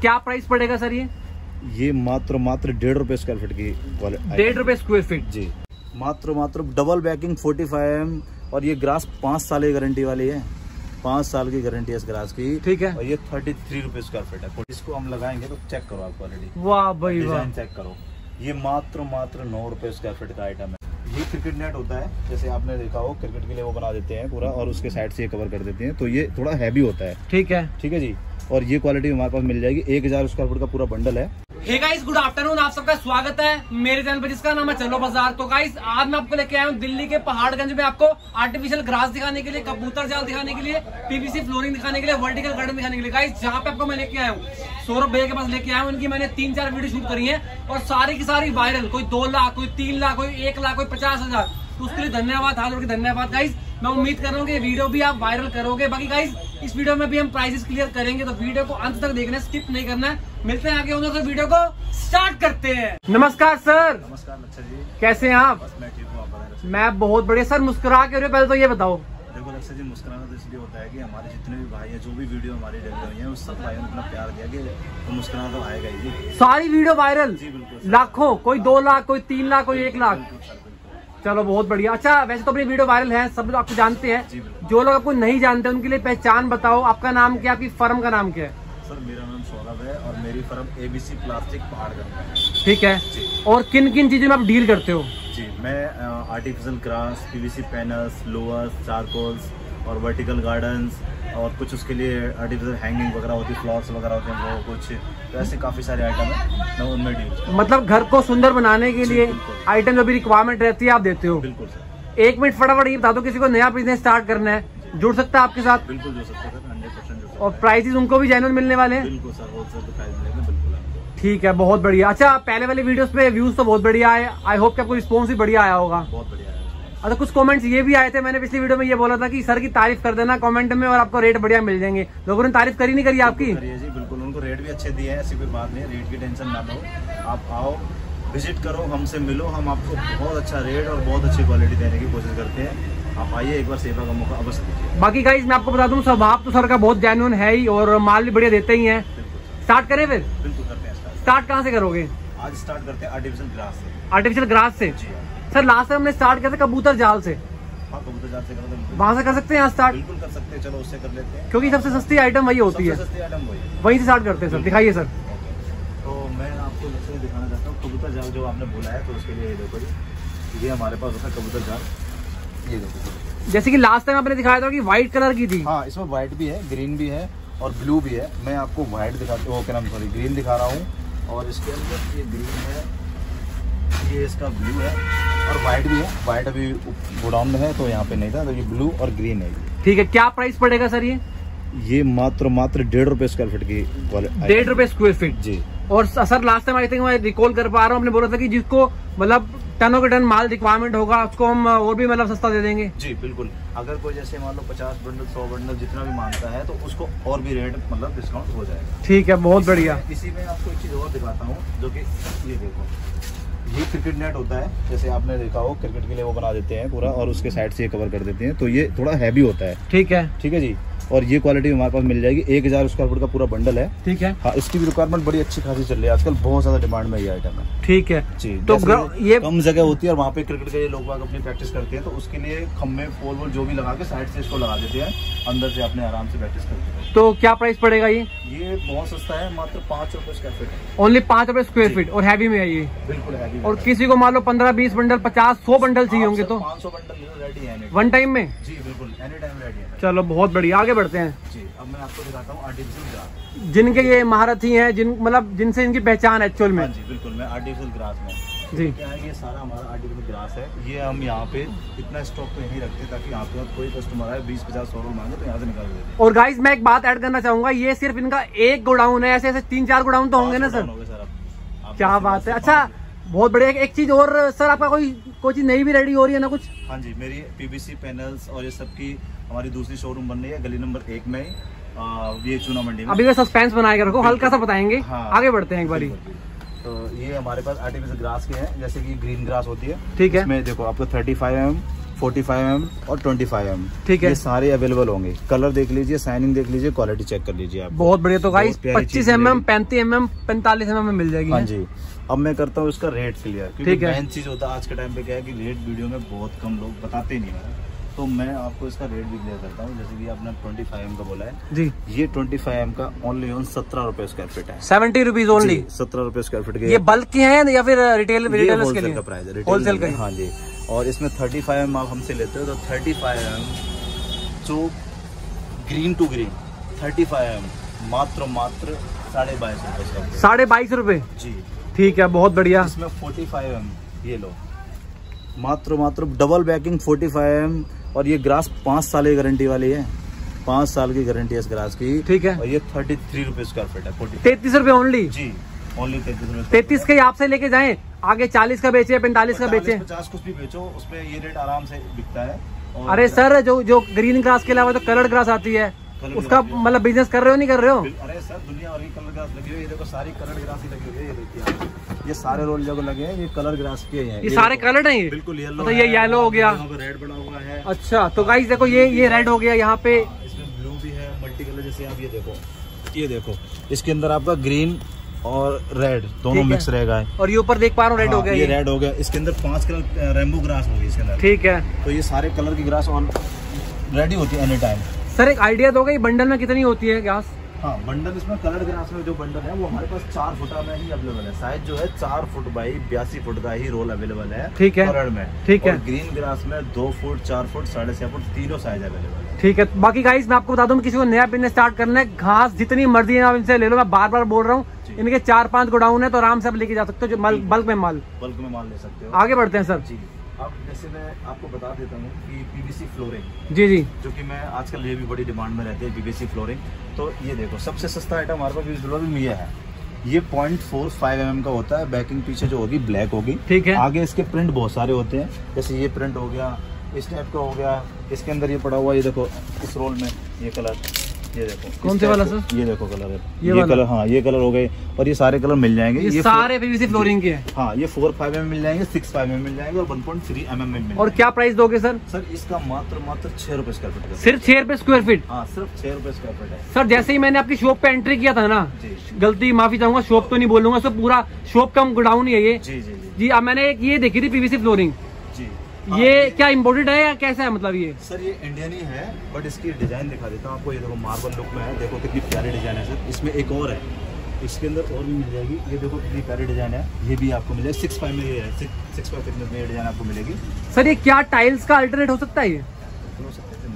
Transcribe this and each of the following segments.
क्या प्राइस पड़ेगा सर ये? ये मात्र मात्र डेढ़ रुपए स्क्वायर फीट की डेढ़ रुपए स्क्वायर फीट जी। मात्र मात्र डबल बैकिंग 45 एम और ये ग्रास पाँच साल की गारंटी वाली है। पाँच साल की गारंटी है इस ग्रास की। ठीक है। और ये थर्टी थ्री रुपए स्क्वायर फीट है। इसको हम लगाएँगे तो चेक करो आप क्वालिटी वाह भाई वाह। डिज़ाइन चेक करो। ये मात्र मात्र नौ रुपए स्क्वायर फीट का आइटम है। ये क्रिकेट नेट होता है जैसे आपने देखा हो क्रिकेट के लिए वो बना देते हैं पूरा और उसके साइड से ये कवर कर देते हैं। तो ये थोड़ा हैवी होता है। ठीक है। ठीक है जी? और ये क्वालिटी हमारे पास मिल जाएगी। एक हज़ार स्क्वायर फुट का पूरा बंडल है। हे गाइस गुड आफ्टरनून आप सबका स्वागत है मेरे चैनल पर, जिसका नाम है चलो बाज़ार। तो गाइस आज मैं आपको लेके आया हूँ दिल्ली के पहाड़गंज में आपको आर्टिफिशियल ग्रास दिखाने के लिए, कबूतर जाल दिखाने के लिए पीवीसी फ्लोरिंग दिखाने के लिए वर्टिकल गार्डन दिखाने के लिए। गाइस जहाँ पे आपको मैं लेके आया हूँ, सौरभ भैया के पास लेके आया हूँ उनकी मैंने तीन चार वीडियो शूट करी है और सारी की सारी वायरल कोई दो लाख, कोई तीन लाख, कोई एक लाख, कोई पचास हज़ार। उसके लिए धन्यवाद हाथ धन्यवाद। गाइस मैं उम्मीद कर रहा हूँ कि वीडियो भी आप वायरल करोगे। बाकी गाइस इस वीडियो में भी हम प्राइसेस क्लियर करेंगे तो वीडियो को अंत तक देखना स्किप नहीं करना। है मिलते हैं आगे होंगे तो वीडियो को स्टार्ट करते हैं। नमस्कार सर नमस्कार लक्षा जी। कैसे हैं आप? बस मैं ठीक हूँ मैं बहुत बढ़िया सर मुस्कुरा के रहे पहले तो ये बताओ। देखो लक्षा जी मुस्कुराना तो इसलिए होता है कि हमारे जितने भी भाई हैं जो भी वीडियो हमारी डली हुई है उस सब भाइयों ने इतना प्यार दिया कि तो मुस्कुराना तो आएगा ही। सारी वीडियो वायरल जी बिल्कुल लाखों कोई दो लाख कोई तीन लाख कोई एक लाख। चलो बहुत बढ़िया। अच्छा वैसे तो अपनी वीडियो वायरल है सब लोग आपको जानते हैं। जो लोग आपको नहीं जानते उनके लिए पहचान बताओ आपका नाम क्या आपकी फर्म का नाम क्या है? सर मेरा नाम सौरभ है और मेरी फर्म एबीसी प्लास्टिक पहाड़ है। ठीक है। और किन किन चीज़ों में आप डील करते हो? जी मैं artificial grass PVC panels louvers charcoals और वर्टिकल गार्डन्स और कुछ उसके लिए आर्टिफिशियल हैंगिंग वगैरह होती है फ्लॉर्स वगैरह होते हैं वो कुछ तो ऐसे काफ़ी सारे आइटम हैं मैं उनमें डील मतलब घर को सुंदर बनाने के लिए आइटम जो भी रिक्वायरमेंट रहती है आप देते हो? बिल्कुल सर। एक मिनट फटाफट ये बता दो किसी को नया बिज़नेस स्टार्ट करना है। जुड़ सकता है आपके साथ? बिल्कुल जो सकते हंड्रेड परसेंट और प्राइसेस उनको भी जेन्युइन मिलने वाले हैं? बिल्कुल सर होलसेल प्राइस मिलेगा बिल्कुल ठीक है बहुत बढ़िया। अच्छा पहले वाले वीडियोस पे व्यूज़ तो बहुत बढ़िया आए। आई होप कि आपको रिस्पॉन्स भी बढ़िया आया होगा। बहुत बढ़िया। अच्छा कुछ कमेंट्स ये भी आए थे मैंने पिछली वीडियो में ये बोला था कि सर की तारीफ़ कर देना कमेंट में और आपको रेट बढ़िया मिल जाएँगे। लोगों ने तारीफ़ करी नहीं करी आपकी? करिए जी बिल्कुल। उनको रेट भी अच्छे दिए हैं ऐसी कोई बात नहीं रेट की टेंशन ना लो। आप आओ विज़िट करो हमसे मिलो। हम आपको बहुत अच्छा रेट और बहुत अच्छी क्वालिटी देने की कोशिश करते हैं। आप आइए एक बार सेवा का मौका अवश्य दीजिए। बाकी गाइज़ मैं आपको बता दूँ स्वभाव तो सर का बहुत जेन्युइन है ही और माल भी बढ़िया देते ही हैं। स्टार्ट करें फिर। बिल्कुल करते हैं स्टार्ट स्टार्ट कहाँ से करोगे? आज स्टार्ट करते हैं आर्टिफिशियल ग्रास से। आर्टिफिशियल ग्रास से? जी हाँ। सर लास्ट टाइम हमने स्टार्ट किया था कबूतर जाल से। हाँ कबूतर से करो वहाँ से कर सकते हैं यहाँ स्टार्ट बिल्कुल कर सकते हैं चलो उससे कर लेते हैं। क्योंकि सबसे सस्ती आइटम वही होती सबसे है। सस्ती आइटम वही वहीं से स्टार्ट करते हैं सर। दिखाइए सर। तो मैं आपको दिखाना चाहता हूँ कबूतर जाल जो आपने बोला है तो उसके लिए देखो जी। ये हमारे पास होता है कबूतर जाल। ये देखो जैसे कि लास्ट टाइम आपने दिखाया था कि व्हाइट कलर की थी। हाँ इसमें व्हाइट भी है ग्रीन भी है और ब्लू भी है। मैं आपको व्हाइट दिखा वो क्या नाम सॉरी ग्रीन दिखा रहा हूँ। और इसके अंदर ये ग्रीन है। ये इसका ब्लू है और व्हाइट भी है। व्हाइट अभी गोडाउन में है तो यहाँ पे नहीं था तो ये ब्लू और ग्रीन है ठीक है क्या प्राइस पड़ेगा सर ये? ये मात्र मात्र डेढ़ रुपए स्क्वायर फीट की डेढ़ रुपए स्क्वायर फीट जी। और sir last time I think मैं रिकॉल कर पा रहा हूँ आपने बोला था कि जिसको मतलब टनों के टन माल रिक्वायरमेंट होगा उसको हम और भी मतलब सस्ता दे देंगे। जी बिल्कुल। अगर कोई जैसे मान लो पचास बंडल सौ बंडल जितना भी माँगता है तो उसको और भी रेट मतलब डिस्काउंट हो जाएगा। ठीक है बहुत बढ़िया। इसी में आपको एक चीज़ और दिखाता हूँ जो की ये देखो। ये क्रिकेट नेट होता है जैसे आपने देखा हो क्रिकेट के लिए वो बना देते हैं पूरा और उसके साइड से ये कवर कर देते हैं। तो ये थोड़ा हैवी होता है। ठीक है। ठीक है जी? और ये क्वालिटी हमारे पास मिल जाएगी। एक हज़ार स्क्वायर फुट का पूरा बंडल है। ठीक है। हाँ इसकी भी रिक्वायरमेंट बड़ी अच्छी खासी चल रही है। आजकल बहुत ज़्यादा डिमांड में ये आइटम है। ठीक है। जी तो ये कम जगह होती है और वहाँ पे क्रिकेट के लिए लोग अपनी प्रैक्टिस करते हैं तो उसके लिए खंभे पोल वोल जो भी लगा के साइड से इसको लगा देते हैं। अंदर से अपने आराम से प्रैक्टिस करते हैं। तो क्या प्राइस पड़ेगा ये? ये बहुत सस्ता है मात्र पाँच रुपये स्क्वायर फीट है। ओनली पाँच रुपए स्क्वायर फीट और हैवी में है ये। बिल्कुल हैवी और किसी को मान लो पंद्रह बीस बंडल पचास सौ बंडल चाहिए होंगे तो। पाँच सौ बंडल रेडी है वन टाइम में? जी बिल्कुल एनी टाइम रेडी है। चलो बहुत बढ़िया। आगे बढ़ते हैं। जी अब मैं आपको दिखाता हूँ आर्टिफिशियल ग्रास जिनके ये महारथी हैं जिन मतलब जिनसे इनकी पहचान एक्चुअल में। हाँ जी बिल्कुल मैं आर्टिफिशियल ग्रास में। जी। क्या है ये सारा हमारा आर्टिफिशियल ग्रास है। ये हम यहाँ पे इतना स्टॉक तो यहीं रखते हैं ताकि यहाँ पे कोई कस्टमर आए बीस पचास सौ मांगे तो यहाँ से निकाल देते और गाइस मैं एक बात ऐड करना चाहूँगा ये सिर्फ़ इनका एक गोडाउन है ऐसे ऐसे तीन चार गोडाउन तो होंगे ना सर हो क्या बात है। अच्छा बहुत बढ़िया। एक चीज़ और सर आपका कोई कोई चीज़ नई भी रेडी हो रही है ना कुछ? हाँ जी मेरी पीवीसी पैनल्स और ये सब की हमारी दूसरी शोरूम बन रही है गली नंबर एक में ये चूना मंडी में। अभी मैं सस्पेंस बना के रखो हल्का सा बताएँगे? हाँ। आगे बढ़ते हैं एक बारी। तो ये हमारे पास आर्टिफिशियल ग्रास के हैं जैसे कि ग्रीन ग्रास होती है। ठीक है। इसमें देखो आपको 35 फाइव एम 45 एम और 25 एम ठीक है। ये सारे अवेलेबल होंगे। कलर देख लीजिए साइनिंग देख लीजिए क्वालिटी चेक कर लीजिए आप। बहुत बढ़िया। तो गाइस पच्चीस एम एम पैंतीस एम एम पैंतालीस एम एम में मिल जाएगी। हाँ जी। अब मैं करता हूँ इसका रेट क्लियर ठीक है। मेन चीज़ होता है आज के टाइम पे क्या है कि रेट वीडियो में बहुत कम लोग बताते नहीं है। तो मैं आपको इसका रेट भी क्लियर करता हूँ। जैसे कि आपने 25 एम का बोला है। जी। ये 25 एम का ओनली ऑन सत्रह रुपए स्क्वायर फीट है। सेवेंटी रुपीज़ ओनली सत्रह रुपए स्क्वायर फीट के। ये बल्क है या फिर रिटेल रिटेलर्स के होलसेल लिए? का प्राइस है। होलसेल का हाँ जी। और इसमें 35 एम आप हमसे लेते हो तो 35 एम जो ग्रीन टू ग्रीन 35 एम मात्र मात्र साढ़े बाईस रुपए साढ़े बाईस रुपए? जी। ठीक है बहुत बढ़िया। इसमें 45 एम ये लो। मात्र मात्र डबल बैकिंग 45 एम और ये ग्रास पाँच साल की गारंटी वाली है। पाँच साल की गारंटी है इस ग्रास की। ठीक है। और ये थर्टी थ्री रुपये स्क्वायर फीट है तैतीस रुपए ओनली जी ओनली तैतीस रुपये तैतीस के आपसे लेके जाए आगे चालीस का बेचे पैंतालीस का बेचे। पचास कुछ भी बेचो उसमें ये रेट आराम से बिकता है। अरे सर जो जो ग्रीन ग्रास के अलावा जो कलर्ड ग्रास आती है उसका। मतलब बिज़नेस कर रहे हो नहीं कर रहे हो? अरे सर दुनिया भर की कलर ग्रास लगी हुई है। ये देखो सारी कलर ग्रास ही लगी हुई है ये देखिए। ये सारे रोल जो लगे हैं ये कलर ग्रास के हैं। ये सारे कलर्ड हैं ये? बिल्कुल येलो मतलब ये येलो हो गया। रेड बना हुआ है। अच्छा तो गाइस देखो ये ये रेड हो गया यहाँ पे। इसमें ब्लू भी है मल्टी कलर जैसे आप ये देखो। ये देखो इसके अंदर आपका ग्रीन और रेड दोनों मिक्स रहेगा। और ये ऊपर देख पा रहा हूँ रेड हो हाँ, गया ये ये। रेड हो गया। इसके अंदर पाँच कलर रेमबो ग्रास होगी इसके अंदर। ठीक है। तो ये सारे कलर की ग्रास ऑन रेडी होती है एनी टाइम सर एक आइडिया दोगे ये बंडल में कितनी होती है गैस हाँ बंडल इसमें कलर ग्रास में जो बंडल है वो हमारे पास चार फुटा में ही अवेलेबल है। साइज़ जो है चार फुट बाई बयासी फुट का ही रोल अवेलेबल है ठीक है। कलर में। ठीक है। ग्रीन ग्रास में दो फुट चार फुट साढ़े छह फुट तीनों साइज़ अवेलेबल है। ठीक है बाकी गाइस मैं आपको बता दूँ किसी को नया बिज़नेस स्टार्ट करना है घास जितनी मर्ज़ी है आप इनसे ले लो मैं बार बार बोल रहा हूँ इनके चार पाँच गोडाउन है तो आराम से आप लेके जा सकते हो जो बल्क में माल। बल्क में माल ले सकते हो। आगे बढ़ते हैं सर। जी। अब जैसे मैं आपको बता देता हूँ कि पीवीसी फ्लोरिंग जी जी। जो कि मैं आजकल ये भी बड़ी डिमांड में रहती है पीवीसी फ्लोरिंग तो ये देखो सबसे सस्ता आइटम हमारे पास पीवीसी फ्लोरिंग में है। ये पॉइंट फोर फाइव एम का होता है बैकिंग पीछे जो होगी ब्लैक होगी। ठीक है। आगे इसके प्रिंट बहुत सारे होते हैं। जैसे ये प्रिंट हो गया इस टाइप का हो गया इसके अंदर ये पड़ा हुआ ये देखो इस रोल में ये कलर ये देखो कौन से वाला सर? ये देखो कलर है। ये ये, कलर हाँ ये कलर हो गए और ये सारे कलर मिल जाएँगे। ये four- सारे पीवीसी फ्लोरिंग के हैं। हाँ ये फोर फाइव एम मिल जाएँगे सिक्स फाइव एम मिल जाएँगे और one point three M M में मिल और क्या प्राइस दोगे सर? सर इसका मात्र मात्र छह रुपए स्क्वायर फीट सिर्फ़ छह रुपए स्क्वायर फीट हाँ सिर्फ़ छह रुपए स्क्वायर फीट है। सर जैसे ही मैंने आपकी शॉप पे एंट्री किया था ना गलती माफ़ी चाहूँगा शॉप तो नहीं बोलूँगा सर पूरा शॉप का गोडाउन ही है ये। जी जी जी। मैंने एक ये देखी थी पीवीसी फ्लोरिंग ये क्या इम्पोर्टेड है या कैसा है मतलब ये? सर ये इंडियन ही है बट इसकी डिज़ाइन दिखा देता हूँ आपको। ये देखो मार्बल लुक में है। देखो कितनी प्यारी डिज़ाइन है सर। इसमें एक और है। इसके अंदर और भी मिल जाएगी। ये देखो कितनी प्यारी डिज़ाइन है। ये भी आपको मिल जाएगी। सिक्स फाइव में ये है। सिक्स फाइव थिकनेस में ये डिज़ाइन आपको मिलेगी? सर ये क्या टाइल्स का अल्टरनेट हो सकता है ये? हो सकते हैं,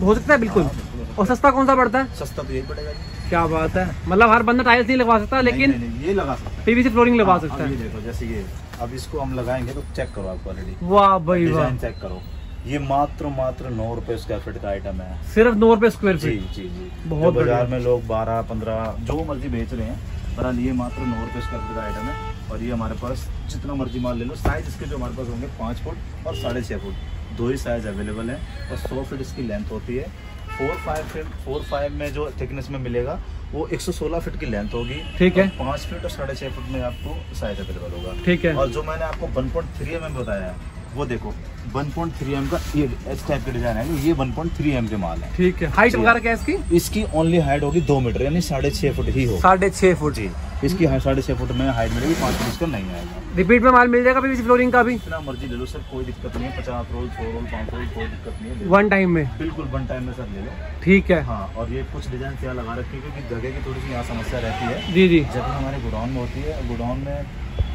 हो हैं। हो है बिल्कुल। हाँ, हो और सस्ता कौन सा पड़ता है? है। सस्ता तो यही पड़ेगा क्या बात है। मतलब हर बंदा टाइल्स नहीं लगवा सकता लेकिन नहीं, नहीं, ये लगा सकता है। पीवीसी फ्लोरिंग लगवा हाँ, सकता ये है। देखो जैसे ये। अब इसको हम लगाएँगे तो चेक करो आप क्वालिटी वाह भाई वाह। चेक करो। ये मात्र मात्र नौ रुपए स्क्वायर फीट का आइटम है। सिर्फ़ नौ रुपए स्क्वायर फीट जी जी जी। बहुत बाज़ार में लोग बारह पंद्रह जो मर्ज़ी बेच रहे हैं बहरहाल ये मात्र नौ रुपए स्क्वायर फीट का आइटम है। और ये हमारे पास जितना मर्ज़ी माल ले लो साइज़ इसके जो हमारे पास होंगे पाँच फुट और साढ़े छः फुट। दो ही साइज़ अवेलेबल है और सौ फीट इसकी लेंथ होती है। Four five feet four five में जो थिकनेस में मिलेगा वो 116 फीट की लेंथ होगी। ठीक है। पाँच फीट और साढ़े छह फुट में आपको साइज़ अवेलेबल होगा। ठीक है। और जो मैंने आपको 1.3 पॉइंट एम बताया है वो देखो 1.3 एम का ये इस टाइप का डिज़ाइन है ये 1.3 एम के माल है। ठीक है। हाइट वगैरह क्या है इसकी? इसकी ओनली हाइट होगी दो मीटर यानी साढ़े छह फुट ही होगी। साढ़े छह फुट। जी इसकी साढ़े छह फुट में हाइट मिलेगी पाँच फुट इसका नहीं आएगा। रिपीट में माल मिल जाएगा फ्लोरिंग का भी? जितना मर्ज़ी ले लो सर कोई दिक्कत नहीं है पचास रोल सौ रोल पाँच रोल कोई दिक्कत नहीं है। वन टाइम में? बिल्कुल वन टाइम में सर ले लो। ठीक है। हाँ और ये कुछ डिज़ाइन क्या लगा रखी है क्योंकि जगह की थोड़ी सी यहाँ समस्या रहती है। जी जी। जगह हमारे गोडाउन में होती है गोडाउन में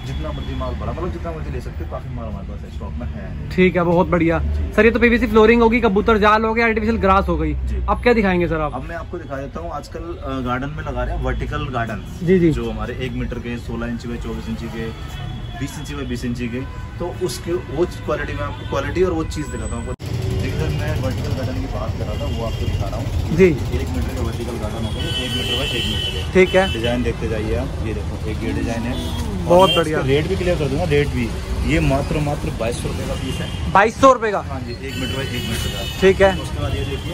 जितना मर्ज़ी माल भरा मतलब जितना मर्ज़ी ले सकते हो काफ़ी माल हमारे पास स्टॉक में है ठीक है बहुत बढ़िया। सर ये तो पीवीसी फ्लोरिंग होगी कबूतर जाल हो गया आर्टिफिशियल ग्रास हो गई। अब क्या दिखाएँगे सर आप? अब मैं आपको दिखा देता हूँ आजकल गार्डन में लगा रहे हैं वर्टिकल गार्डन जी जी। जो हमारे एक मीटर के सोलह इंच बाई चौबीस इंची के बीस इंची बाई बीस इंची के तो उसके वो क्वालिटी में आपको क्वालिटी और वो चीज़ दिखाता हूँ मैं वर्टिकल गार्डन की बात कर रहा था वो आपको दिखा रहा हूँ। जी। एक मीटर का वर्टिकल गार्डन हो गया एक मीटर बाई एक मीटर ठीक है। डिज़ाइन देखते जाइए आप ये देखो एक ये डिज़ाइन है। बहुत बढ़िया। रेट भी क्लियर कर दूँगा रेट भी। ये मात्र मात्र बाईस सौ रुपये का पीस है। बाईस सौ रुपए का? हाँ जी एक मीटर बाई एक मीटर का ठीक है। उसके बाद ये देखिए।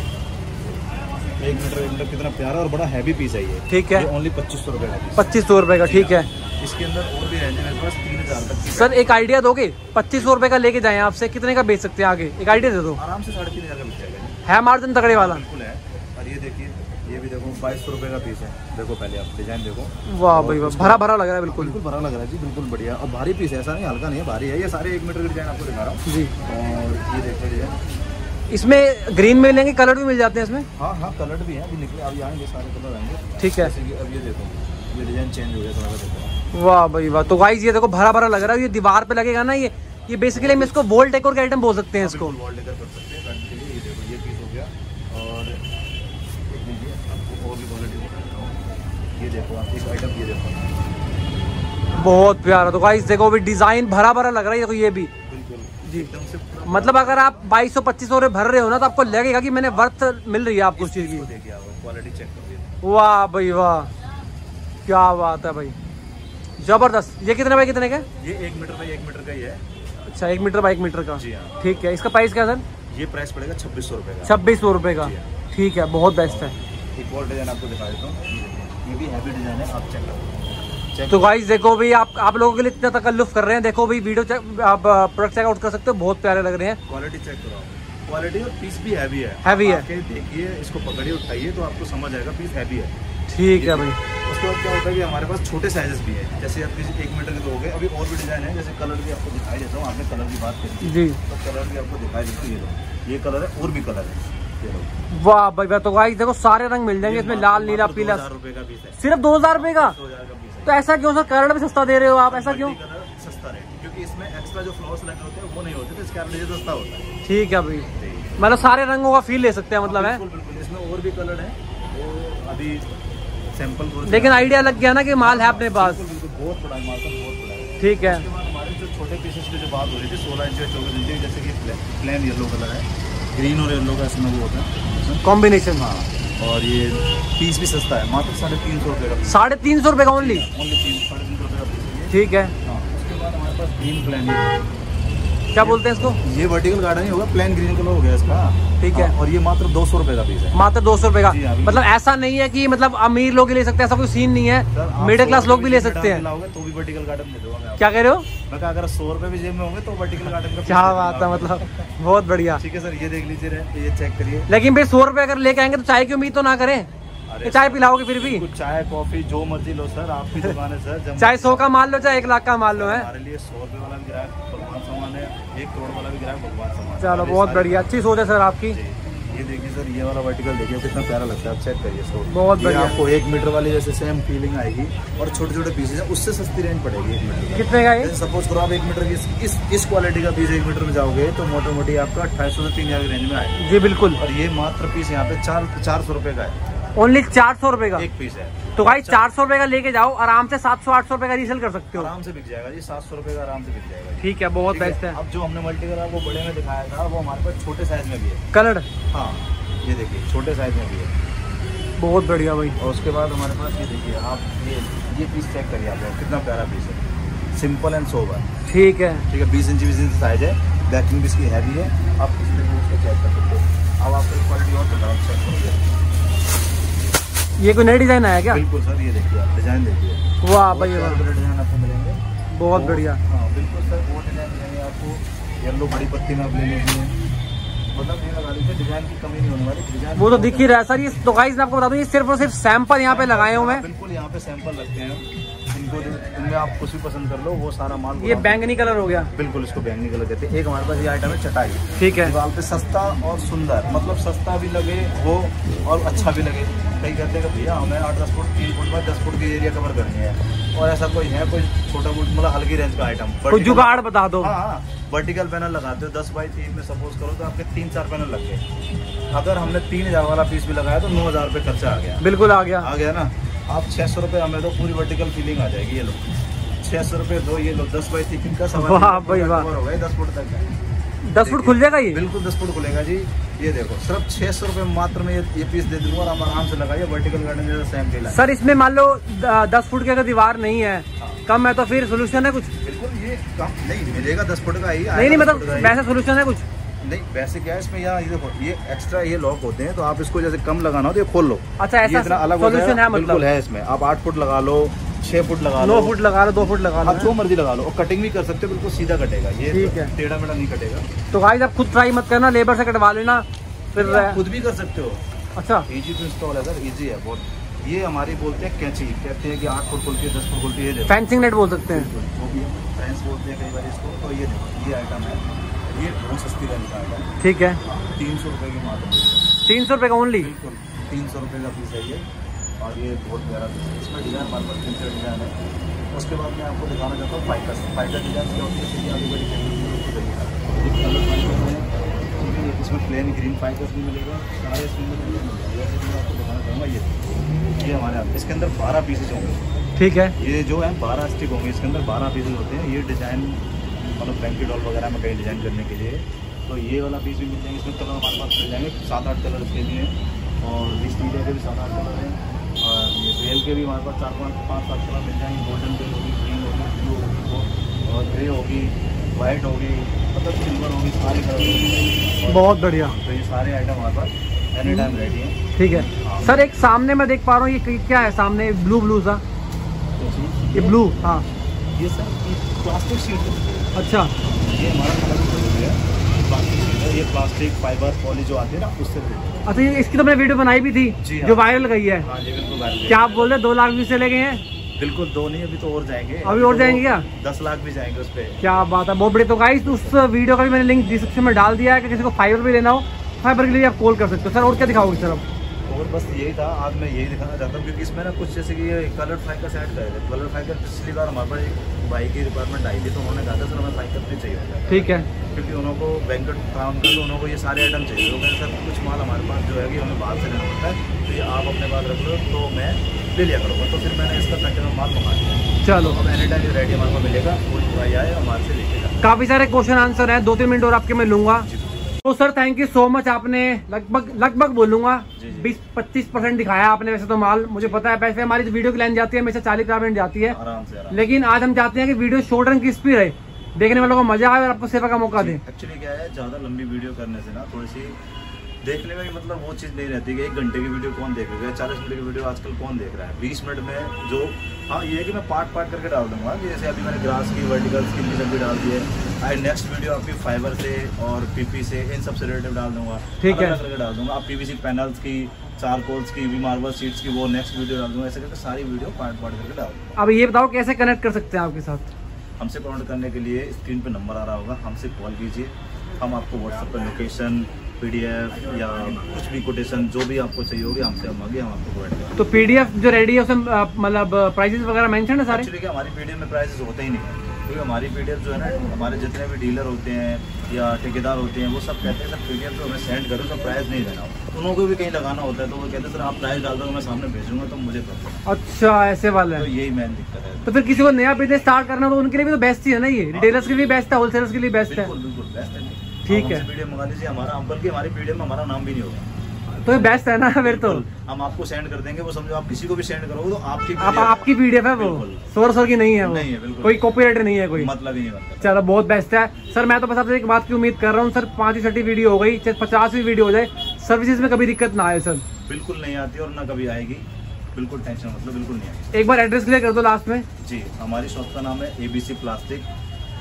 एक मीटर एक मीटर कितना प्यारा और बड़ा हैवी पीस है ये। ठीक है। ओनली पच्चीस सौ रुपए का पच्चीस सौ रुपए का ठीक है। इसके अंदर और भी रेंज मेरे पास तीन हज़ार तक सर एक आइडिया दोगे? पच्चीस सौ रुपए का लेके जाए आपसे कितने का बेच सकते हैं आगे? एक आइडिया दे दो। आराम से साढ़े तीन हज़ार का मिल जाएगा। है मार्जिन तगड़े वाला। बिल्कुल है। और ये देखिए ये भी देखो बाईस सौ रुपए का पीस है। देखो पहले आप डिज़ाइन देखो। वाह भाई वाह भरा भरा लग रहा है बिल्कुल। बिल्कुल भरा लग रहा है जी बिल्कुल बढ़िया। और भारी पीस है ऐसा नहीं हल्का नहीं है भारी है। ये सारे एक मीटर के डिज़ाइन आपको दिखा रहा हूँ। जी। और ये देखो डिज़ाइन इसमें ग्रीन में लेंगे कलर भी मिल जाते हैं इसमें? हाँ हाँ कलर भी है अभी निकले अभी आएँगे सारे कलर आएँगे। ठीक है। अब ये देखो ये डिज़ाइन चेंज हो गया थोड़ा सा देखो। वाह भाई वाह तो गाइस ये देखो भरा भरा लग रहा है ये दीवार पे लगेगा ना ये ये बेसिकली हम इसको वॉल डेकोर के आइटम बोल सकते हैं इसको। बिल्कुल वॉल डेकर कर सकते हैं गाड़ी के लिए ये देखो ये पीस हो गया और एक लीजिए आपको और भी क्वालिटी दिखाता हूँ ये देखो आप एक आइटम ये देखो। बहुत प्यारा। तो गाइस देखो अभी डिज़ाइन भरा भरा लग रहा है देखो ये भी। जी। मतलब अगर आप बाईस सौ पच्चीस सौ भर रहे हो ना तो आपको लगेगा कि मैंने वर्थ मिल रही है आपको उस चीज़ की। वाह भाई वाह। क्या बात है भाई। ज़बरदस्त। ये कितने बाई कितने का? ये एक मीटर बाई एक मीटर का ही है। अच्छा एक मीटर बाई एक मीटर का। जी हाँ। ठीक है इसका प्राइस क्या सर ये प्राइस पड़ेगा छब्बीस सौ रुपये का। छब्बीस सौ रुपये का। हाँ। ठीक है बहुत बेस्ट है। एक और डिज़ाइन आपको दिखा देता हूँ। ये भी हैवी डिज़ाइन है आप चेक करो। तो गाइस देखो भाई आप आप लोगों के लिए इतना तकल्लुफ कर रहे हैं देखो भाई वीडियो चेक आप प्रोडक्ट चेकआउट कर सकते हो बहुत प्यारे लग रहे हैं। क्वालिटी चेक करो क्वालिटी और पीस भी हैवी है। आप है। देखिए इसको पकड़िए उठाइए तो आपको समझ आएगा पीस हैवी है। ठीक है भाई। उसके बाद क्या होता है कि हमारे पास छोटे साइजेस भी है। जैसे आप किसी एक मीटर के तो हो गए अभी और भी डिज़ाइन है जैसे कलर भी आपको दिखाई देता हूँ आपने कलर की बात करी जी। तो कलर भी आपको दिखाई देता हूँ ये ये कलर है और भी कलर है। वाह भाई वाह तो गाइस देखो सारे रंग मिल जाएँगे इसमें लाल नीला पीला। का सिर्फ़ दो हज़ार रुपए का? है। तो ऐसा क्यों सर? कलर भी सस्ता दे रहे हो आप? ऐसा क्यों? मल्टी सस्ता रेट क्योंकि इसमें एक्स्ट्रा जो फ्लावर्स लगे होते हैं वो नहीं होते तो इसके कारण सस्ता होता है। ठीक है भाई। मतलब सारे रंगों का फील ले सकते हैं मतलब है बिल्कुल इसमें और भी कलर है वो अभी सैंपल लेकिन आइडिया लग गया ना कि माल है अपने पास। बहुत बड़ा है मार्केट बहुत बड़ा ठीक है। हमारे जो छोटे पीसेस की जो बात हो रही थी सोलह इंच या चौबीस इंच जैसे कि प्लेन येलो कलर है ग्रीन और येलो का इसमें वो होता है कॉम्बिनेशन हाँ। और ये पीस भी सस्ता है मात्र साढ़े तीन सौ रुपये का साढ़े तीन सौ रुपये का ओनली ओनली तीन साढ़े तीन सौ रुपये का। ठीक है। हाँ उसके बाद हमारे पास ग्रीन प्लान क्या बोलते हैं इसको? ये वर्टिकल गार्डन ही होगा प्लेन ग्रीन कलर हो गया इसका। ठीक है। हाँ, और ये मात्र दो सौ रुपए का पीस है। मात्र दो सौ रुपए का। मतलब ऐसा नहीं है कि मतलब अमीर लोग ही ले सकते हैं ऐसा कोई सीन नहीं है। मिडिल क्लास लोग भी ले सकते हैं। तो भी वर्टिकल गार्डन दे दूँगा क्या कह रहे हो? अगर सौ रुपए भी जेब में होंगे तो वर्टिकल गार्डन का क्या बात है मतलब बहुत बढ़िया। ठीक है सर ये देख लीजिए ये चेक करिए। लेकिन फिर सौ रुपए अगर लेके आएँगे तो चाय की उम्मीद तो ना करें। चाय पिलाओगे फिर भी? कुछ चाय कॉफ़ी जो मर्ज़ी लो सर आपकी दुकान है सर चाहे सौ का मान लो चाहे एक लाख का मान लो है? हमारे लिए सौ रुपये वाला भी ग्राहक भगवान समान है एक करोड़ वाला भी ग्राहक भगवान समान है। चलो बहुत बढ़िया अच्छी सोच है सर आपकी। ये देखिए सर ये वाला वर्टिकल देखिए कितना प्यारा लगता है आप चेक करिए इसको बहुत बढ़िया। आपको एक मीटर वाली जैसे सेम फीलिंग आएगी और छोटे छोटे पीसेज है उससे सस्ती रेंज पड़ेगी एक मीटर कितने का ये? सपोज़ करो आप एक मीटर की इस- इस क्वालिटी का पीस एक मीटर में जाओगे तो मोटा मोटी आपका अट्ठाईस सौ से तीन हज़ार की रेंज में आएगा। जी बिल्कुल। और ये मात्र पीस यहाँ पे चार चार सौ रुपए का है। ओनली चार सौ रुपए का। एक पीस है। तो भाई चार सौ रुपए का लेके जाओ आराम से सात सौ आठ सौ रुपए का रीसेल कर सकते हो। आराम से बिक जाएगा जी सात सौ रुपए का आराम से बिक जाएगा। ठीक है बहुत बेस्ट है अब जो हमने मल्टी कलर आपको बड़े में दिखाया था वो हमारे पास छोटे साइज़ में भी है। कलर? हाँ ये देखिए छोटे साइज़ में भी है। बहुत बढ़िया भाई। और उसके बाद हमारे पास ये देखिए आप ये ये पीस चेक करिए आप कितना प्यारा पीस है। सिंपल एंड सोबर ठीक है। ठीक है बीस इंच बीस इंच साइज़ है। बैकिंग भी इसकी हैवी है। आप इसमें चेक कर सकते हो। अब आपको क्वालिटी और चेक करोगे ये कोई नया डिज़ाइन आया क्या? बिल्कुल सर ये देखिए आप डिज़ाइन देखिए। वाह भाई बहुत वाह। डिज़ाइन आपको मिलेंगे। बहुत बढ़िया। हाँ बिल्कुल सर वो डिज़ाइन मिलेंगे आपको। येलो बड़ी पत्ती में आप ले लीजिए। मतलब ये लगा डिज़ाइन की कमी नहीं होने वाली वो तो दिख ही रहा है सर ये तो गाइस आपको बता दूँ ये सिर्फ़ और सिर्फ़ सैंपल यहाँ पे लगाए हुए हैं। बिल्कुल यहाँ पे सैंपल लगते हैं। इनको इनमें आप कुछ भी पसंद कर लो वो सारा माल ये बैंगनी कलर हो गया। बिल्कुल इसको बैंगनी कलर कहते हैं। एक हमारे पास ये आइटम है चटाई। ठीक है। पे सस्ता और सुंदर मतलब सस्ता भी लगे हो और अच्छा भी लगे। कई कहते हैं कि भैया हमें आठ दस फुट तीन फुट बाद दस फुट की एरिया कवर करनी है। और ऐसा कोई है कोई छोटा मोटा मतलब हल्की रेंज का आइटम जुगाड़ बता दो। हाँ वर्टिकल पैनल लगाते हो दस बाई तीन में सपोज़ करो तो आपके तीन चार पैनल लग गए। अगर हमने तीन हज़ार वाला पीस भी लगाया तो नौ हज़ार रुपये खर्चा आ गया। बिल्कुल आ गया। आ गया ना? आप छह सौ रुपये हमें दो पूरी वर्टिकल फीलिंग आ जाएगी ये लो। छह सौ रुपये दो ये लो दस बाई तीन का सवा वाह भाई वाह। cover हो गए दस फुट तक का। दस फुट खुल जाएगा ये? बिल्कुल दस फुट खुलेगा जी। ये देखो सिर्फ़ छह सौ रुपये मात्र में ये, पीस दे दूँगा और आप आराम से लगाइए वर्टिकल गार्डन जैसा सेम फील सर इसमें मान लो दस फुट की अगर दीवार नहीं है हाँ। कम है तो फिर सोल्यूशन है कुछ? बिल्कुल ये कम नहीं मिलेगा दस फुट का ही नहीं नहीं मतलब। वैसा सोल्यूशन है कुछ? नहीं वैसे क्या है इसमें यहाँ ये देखो ये एक्स्ट्रा ये लॉक होते हैं तो आप इसको जैसे कम लगाना हो तो ये खोल लो। अच्छा ऐसा इतना अलग सोल्यूशन है बिल्कुल मतलब है इसमें। आप आठ फुट लगा लो छह फुट लगा लो। नौ फुट लगा लो दो फुट लगा आप जो मर्ज़ी लगा लो। और कटिंग भी कर सकते हो बिल्कुल सीधा कटेगा। ये ठीक है। टेढ़ा मेढ़ा नहीं कटेगा। तो गाइस आप खुद ट्राई मत करना लेबर से कटवा लेना फिर खुद भी कर सकते हो। अच्छा। इजी टू इंस्टॉल है सर इजी है बहुत। ये हमारी बोलते हैं कैंची कहते हैं कि आठ फुट खुलती है दस फुट खुलती है फेंसिंग नेट बोल सकते हैं। वो भी बोलते कई बार इसको। तो ये देखो ये आइटम है। ये बहुत सस्ती का आइटम ठीक है। तीन सौ रुपये की मात्र। तीन सौ रुपये का ओनली तीन सौ रुपये का पीस है ये। और ये बहुत प्यारा पीस इसमें डिज़ाइन हमारे पास तीन चार डिज़ाइन है। उसके बाद मैं आपको दिखाना चाहता हूँ फाइटर फाइटर डिज़ाइन क्या होती है? सीधी आगे बड़ी फैमिली है। इसमें प्लेन ग्रीन फाइटर्स भी मिलेगा सारे इसमें मिलेंगे। मैं आपको दिखाना चाहूँगा ये ये हमारे यहाँ इसके अंदर बारह पीसेज होंगे। ठीक है। ये जो है बारह स्टिक होंगे। इसके अंदर बारह पीसेज होते हैं। ये डिज़ाइन मतलब बैंकी डॉल वगैरह में कहीं डिज़ाइन करने के लिए। तो ये वाला पीस भी मिल जाएँगे। इसमें कलर हमारे पास मिल जाएँगे। सात आठ कलर इसके लिए और बीस मीडिया के भी सात आठ कलर हैं। बेल के भी हमारे पास चार पाँच पाँच सात कलर मिल जाएँगे। गोल्डन बेल होगी ग्रीन होगी ब्लू होगी और ग्रे होगी वाइट होगी मतलब सिल्वर होगी सारे कलर बहुत बढ़िया। तो ये सारे आइटम हमारे पास एनी टाइम रेडी हैं। ठीक है। सर एक सामने मैं देख पा रहा हूँ ये क्या है सामने? ब्लू ब्लू सा। ये ब्लू हाँ। ये सर प्लास्टिक शीट अच्छा। ये हमारा कलर है प्लास्टिक शीट है ये प्लास्टिक फाइबर पॉली जो आती है ना उससे अच्छा ये इसकी तो मैंने वीडियो बनाई भी थी जी हाँ। जो वायरल गई है। हाँ जी बिल्कुल वायरल क्या आप बोल रहे दो लाख भी से ले गए हैं? बिल्कुल दो नहीं अभी तो और जाएँगे। अभी और जाएँगे क्या? दस लाख भी जाएँगे उस पर क्या बात है बहुत बड़ी तो गाइस उस वीडियो का भी मैंने लिंक डिस्क्रिप्शन में डाल दिया है कि किसी को फाइबर भी लेना हो फाइबर के लिए आप कॉल कर सकते हो। सर और क्या दिखाओगे सर अब और बस यही था आज मैं यही दिखाना चाहता हूँ क्योंकि इसमें ना कुछ जैसे कि ये कलर फाइकर सेट करे थे। कलर का पिछली बार हमारे पास एक भाई की रिक्वायरमेंट आई थी तो उन्होंने कहा था सर हमें फाइकर नहीं चाहिए। होता है। ठीक है क्योंकि उनको बैंकट काम कर तो उनको ये सारे आइटम चाहिए। तो मैंने सर कुछ माल हमारे पास जो है कि हमें बाहर से लेना पड़ता है तो ये आप अपने पास रख लो तो मैं ले लिया करूँगा। तो फिर मैंने इसका कंटेनर माल मंगा लिया। चलो। अब एनी टाइम रेडी हमारे मिलेगा कोई भाई आए हमारे से लेके काफ़ी सारे क्वेश्चन आंसर है दो तीन मिनट और आपके मैं लूँगा। तो sir thank you so much आपने लगभग लगभग बोलूँगा जी, जी। बीस पच्चीस परसेंट दिखाया आपने वैसे तो माल मुझे पता है पैसे हमारी जो वीडियो की लाइन जाती है हमेशा चालीस मिनट जाती है। आराम से आराम लेकिन आज हम चाहते हैं कि वीडियो शॉर्ट एंड क्रिस्पी रहे देखने वालों को मज़ा आए और आपको सेवा का मौका दे। एक्चुअली क्या है ज़्यादा लंबी वीडियो करने से ना थोड़ी सी देखने में भी मतलब वो चीज़ नहीं रहती कि एक घंटे की वीडियो कौन देखेगा चालीस मिनट की वीडियो आजकल कौन देख रहा है? बीस मिनट में जो हाँ ये है कि मैं पार्ट पार्ट करके डाल दूँगा जैसे अभी मैंने ग्रास की वर्टिकल स्किन की सब्ज़ी डाल दी है। आई नेक्स्ट वीडियो आपकी फाइबर से और पीपी से इन सबसे रिलेटिव डाल दूँगा। ठीक है। करके डाल दूँगा। आप पीवीसी पैनल्स की चार कोल्स की भी मार्बल सीट्स की वो नेक्स्ट वीडियो डाल दूँगा। ऐसे करके सारी वीडियो पार्ट पार्ट करके डाल दूँगा। अब ये बताओ कैसे कनेक्ट कर सकते हैं आपके साथ? हमसे कॉन्टेक्ट करने के लिए स्क्रीन पर नंबर आ रहा होगा। हमसे कॉल कीजिए। हम आपको व्हाट्सएप पर लोकेशन पीडीएफ या कुछ भी कोटेशन जो भी आपको चाहिए होगी हमसे हम मांगे हम आपको प्रोवाइड करेंगे। तो पीडीएफ जो रेडी है उसमें मतलब प्राइजेस वगैरह मेंशन है सारे? एक्चुअली हमारी पीडीएफ में प्राइसेस होते ही नहीं है। क्योंकि हमारी पीडीएफ जो है ना हमारे जितने भी डीलर होते हैं या ठेकेदार होते हैं वो सब कहते हैं सर पीडीएफ जो हमें सेंड करो तो प्राइस नहीं देना। हो उनको भी कहीं लगाना होता है तो वो कहते हैं सर आप प्राइस डाल दो मैं सामने भेजूँगा तो मुझे अच्छा ऐसे वाला तो यही मेन दिक्कत है। तो फिर किसी को नया बिज़नेस स्टार्ट करना तो उनके लिए भी तो बेस्ट ही है ना ये। रिटेलर्स के लिए बेस्ट है होलसेलर्स के लिए बेस्ट है। बिल्कुल बिल्कुल बेस्ट है। ठीक है। पीडीएफ मंगा लीजिए हमारा बल्कि हमारी पीडीएफ में हमारा नाम भी नहीं होगा। तो ये बेस्ट है ना फिर तो। हम आपको सेंड कर देंगे वो समझो आप किसी को भी सेंड करोगे तो आपकी आप आपकी पीडीएफ है वो। सोर सोर की नहीं है वो। नहीं है, बिल्कुल। कोई कॉपीराइट नहीं है कोई। मतलब ही नहीं बनता चलो बहुत बेस्ट है। सर मैं तो बस आपसे एक बात की उम्मीद कर रहा हूँ सर पांचवी छठी वीडियो हो गई चाहे पचासवीं वीडियो हो जाए सर्विसेज़ में कभी दिक्कत ना आए सर। बिल्कुल नहीं आती और ना कभी आएगी। बिल्कुल टेंशन मतलब बिल्कुल नहीं आएगी। एक बार एड्रेस क्लियर कर दो लास्ट में। जी हमारी शॉप का नाम है एबीसी प्लास्टिक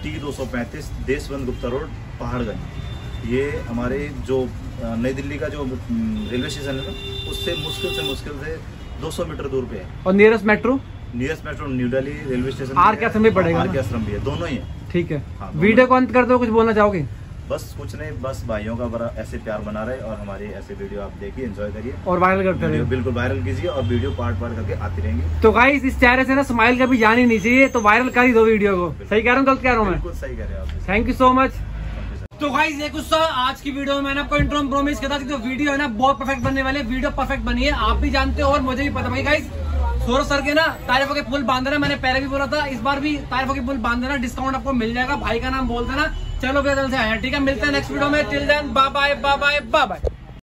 टी दो सौ पैंतीस देशबंद गुप्ता रोड पहाड़गंज। ये हमारे जो नई दिल्ली का जो रेलवे स्टेशन है ना उससे मुश्किल से मुश्किल से 200 मीटर दूर पे है। और nearest metro nearest metro new Delhi railway station R K Ashram भी पड़ेगा आर के आश्रम भी है दोनों ही है। ठीक है। हाँ, वीडियो को अंत कर दो कुछ बोलना चाहोगे? बस कुछ नहीं बस भाइयों का बड़ा ऐसे प्यार बना रहे और हमारी ऐसे वीडियो आप देखिए एंजॉय करिए। और वायरल करते वीडियो रहे बिल्कुल वायरल कीजिए और वीडियो पार्ट पार्ट करके आती रहेंगी। तो गाइस इस चेहरे से ना स्माइल कभी जानी नहीं चाहिए तो वायरल कर ही दो वीडियो को। सही कह रहा हूँ गलत कह रहा हूँ मैं? बिल्कुल सही कह रहे हैं थैंक यू सो मच. तो गाइस ये कुछ आज की वीडियो में मैंने आपको इंट्रो प्रॉमिस किया था कि जो वीडियो है ना बहुत परफेक्ट बनने वाले वीडियो परफेक्ट बनी है आप भी जानते हो और मुझे भी पता भाई गाइस सौरभ सर के ना तारीफों के पुल बाँध देना मैंने पहले भी बोला था इस बार भी तारीफों के पुल बाँध देना डिस्काउंट आपको मिल जाएगा। भाई का नाम बोल देना चलो फिर जल्द से आया ठीक है? मिलते हैं नेक्स्ट वीडियो में। Till then bye bye bye bye bye